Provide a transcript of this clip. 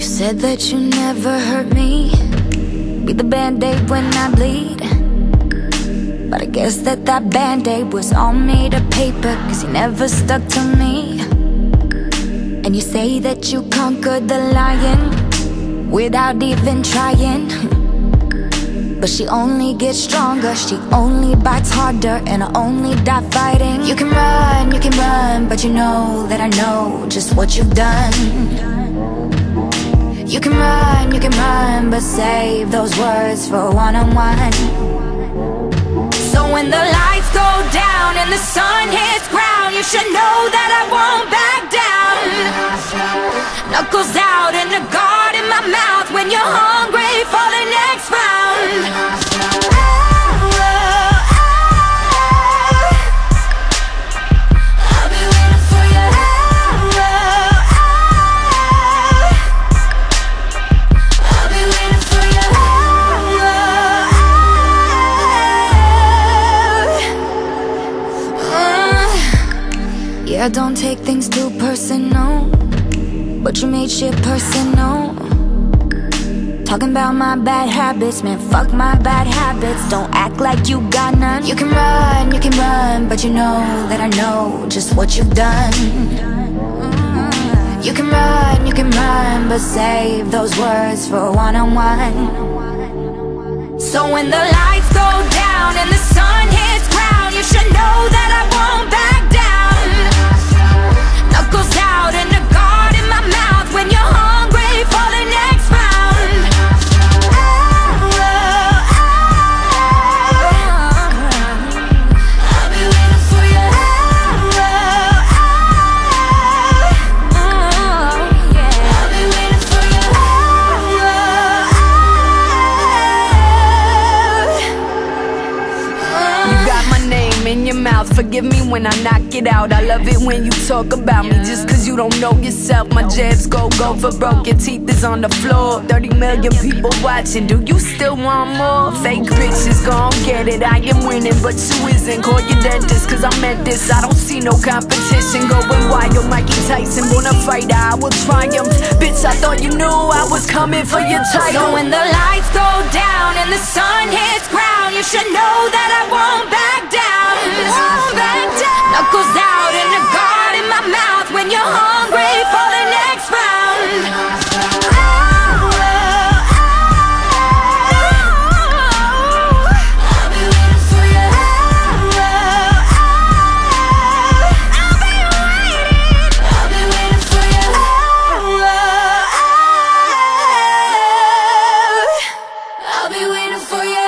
You said that you never hurt me. Be the band-aid when I bleed. But I guess that that band-aid was all made of paper Cause you never stuck to me. And you say that you conquered the lion Without even trying. But she only gets stronger She only bites harder And I only die fighting. You can run, you can run But you know that I know just what you've done but save those words for one-on-one -on -one. So when the lights go down and the sun hits ground You should know that I won't back Yeah, don't take things too personal But you made shit personal. Talking about my bad habits, man, fuck my bad habits. Don't act like you got none. You can run, you can run, but you know that I know just what you've done. You can run, you can run, but save those words for one-on-one. -on -one. So when the lights go down and the sun hits mouth, forgive me when I knock it out. I love it when you talk about me, just cause you don't know yourself My jabs go, go for broke, your teeth is on the floor. 30 million people watching, do you still want more? Fake bitches gon' get it, I am winning But you isn't, call your dentist cause I'm at this. I don't see no competition. Going wild Mikey Tyson, born a fighter, I will triumph Bitch, I thought you knew I was coming for your title. So when the lights go down and the sun hits ground You should know that I won't foi a